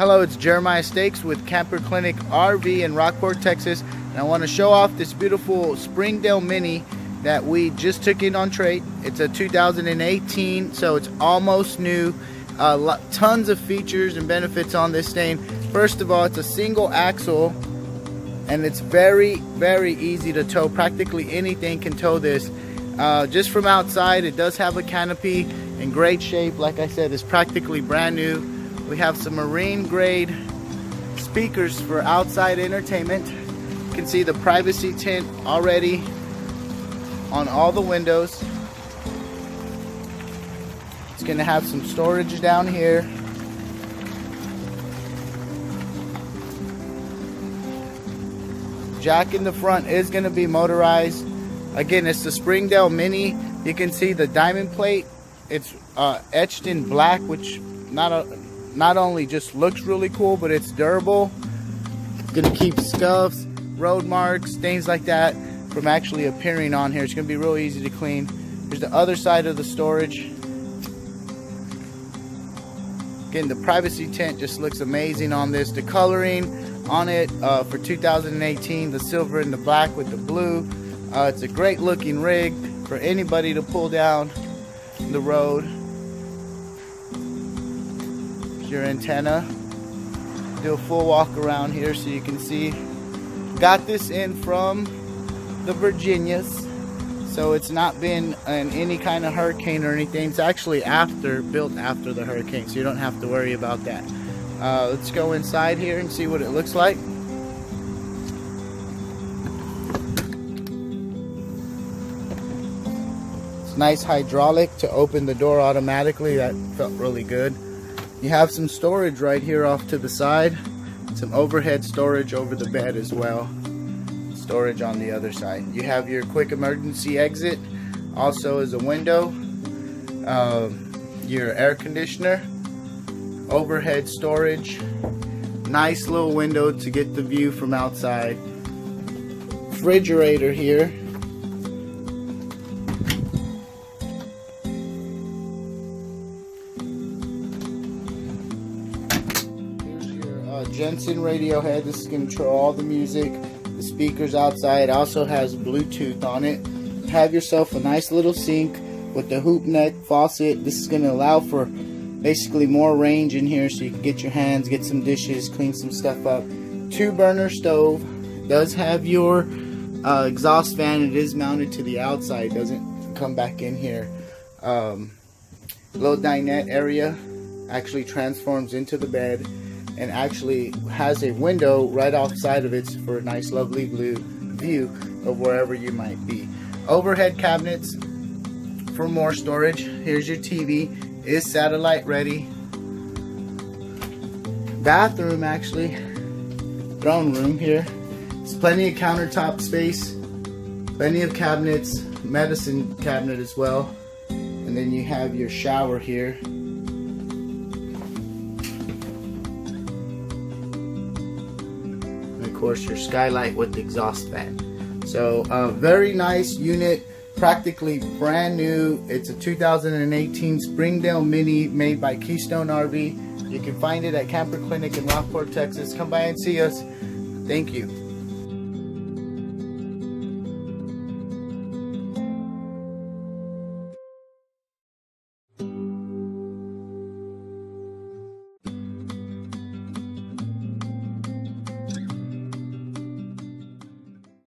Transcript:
Hello, it's Jeremiah Stakes with Camper Clinic RV in Rockport, Texas. And I want to show off this beautiful Springdale Mini that we just took in on trade. It's a 2018, so it's almost new. Uh, tons of features and benefits on this thing. First of all, it's a single axle and it's very, very easy to tow. Practically anything can tow this. Uh, just from outside, it does have a canopy in great shape. Like I said, it's practically brand new. We have some marine grade speakers for outside entertainment. You can see the privacy tint already on all the windows. It's gonna have some storage down here. Jack in the front is gonna be motorized. Again, it's the Springdale Mini. You can see the diamond plate. It's uh, etched in black, which not a, not only just looks really cool, but it's durable. Gonna keep scuffs, road marks, things like that from actually appearing on here. It's gonna be real easy to clean. Here's the other side of the storage. Again, the privacy tint just looks amazing on this. The coloring on it uh, for 2018, the silver and the black with the blue. Uh, it's a great looking rig for anybody to pull down the road your antenna. Do a full walk around here so you can see. Got this in from the Virginias. So it's not been in any kind of hurricane or anything. It's actually after, built after the hurricane, so you don't have to worry about that. Uh, let's go inside here and see what it looks like. It's nice hydraulic to open the door automatically. That felt really good. You have some storage right here off to the side. Some overhead storage over the bed as well. Storage on the other side. You have your quick emergency exit. Also is a window. Uh, your air conditioner. Overhead storage. Nice little window to get the view from outside. Refrigerator here. Jensen radio head. This is going to control all the music. The speakers outside also has Bluetooth on it. Have yourself a nice little sink with the hoop neck faucet. This is going to allow for basically more range in here so you can get your hands, get some dishes, clean some stuff up. Two burner stove. Does have your uh, exhaust fan. It is mounted to the outside. Doesn't come back in here. Um, little dinette area actually transforms into the bed and actually has a window right outside of it for a nice lovely blue view of wherever you might be. Overhead cabinets for more storage. Here's your TV. Is satellite ready. Bathroom actually. Throne room here. It's plenty of countertop space. Plenty of cabinets. Medicine cabinet as well. And then you have your shower here. Course your skylight with the exhaust fan. So a very nice unit, practically brand new. It's a 2018 Springdale Mini made by Keystone RV. You can find it at Camper Clinic in Rockport, Texas. Come by and see us. Thank you.